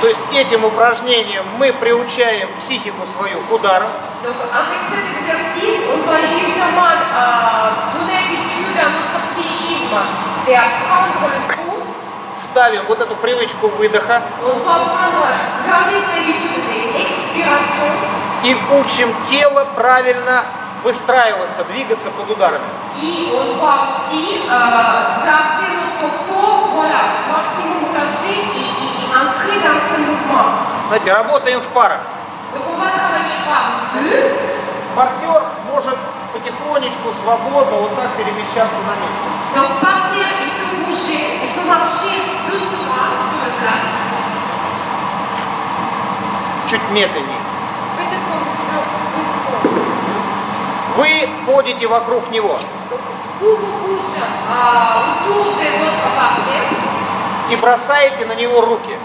То есть этим упражнением мы приучаем психику свою к euh, coup. Ставим вот эту привычку выдоха и учим тело правильно выстраиваться, двигаться под ударами. on va Знаете, работаем в парах. Партнер может потихонечку, свободно вот так перемещаться на месте. Чуть медленнее. Вы ходите вокруг него euh, и бросаете на него руки.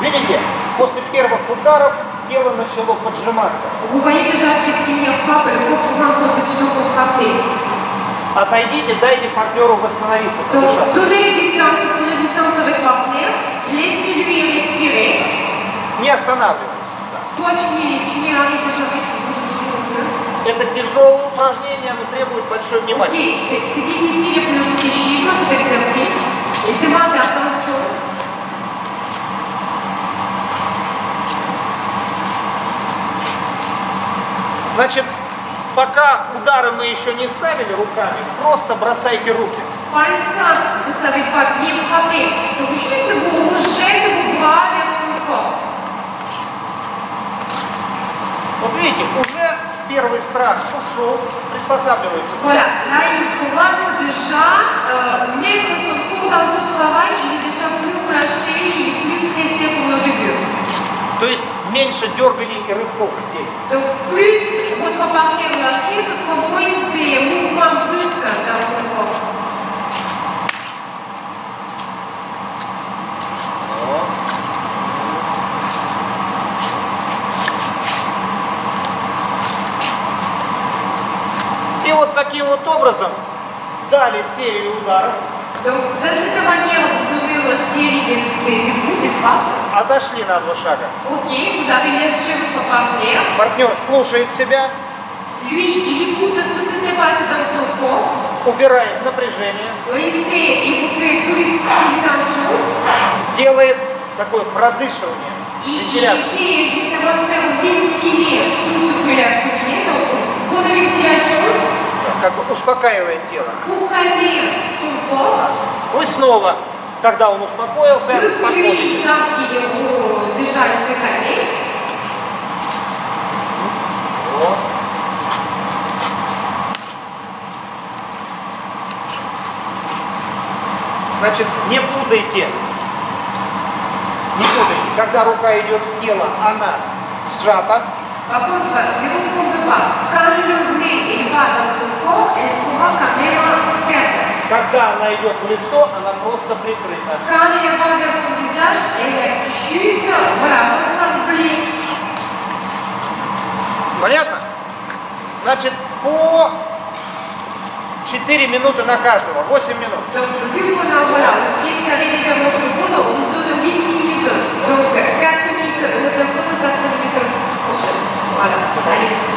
Видите? После первых ударов тело начало поджиматься. Отойдите, дайте партнеру восстановиться, подышать. Не останавливайтесь. Точки Это тяжелое упражнение, оно требует большой внимания. attention. Значит, пока удары мы еще не ставили руками, просто бросайте руки. Par l'instant, vous ne savez pas bien страх ушел, приспосабливается. Voilà, là il commence déjà euh, mettre son corps dans son travail, il est déjà plus relâché, il est plus stressé pour le début. То есть меньше дерганий и рывков здесь. Donc plus votre partie est relâchée, ce sera moins de mouvements brusques dans votre corps. И вот таким вот образом дали серию ударов, une série de, de, de coups, de frappes. отошли на два шага. Avez lâché votre partenaire. Партнер слушает себя, убирает напряжение, делает такое продышивание, вентиляцию. Как бы успокаивает тело. Вы снова, когда он успокоился, подходите. Вот. Значит, не путайте. Не путайте. Когда рука идет в тело, она сжата. Nez il va dans son corps, elle sera quand même ferme. Когда она идет в лицо, она просто прикрыта. Son visage, elle est juste, voilà, ressemblée. Понятно? Значит, по 4 минуты на каждого, 8 минут. から答えです。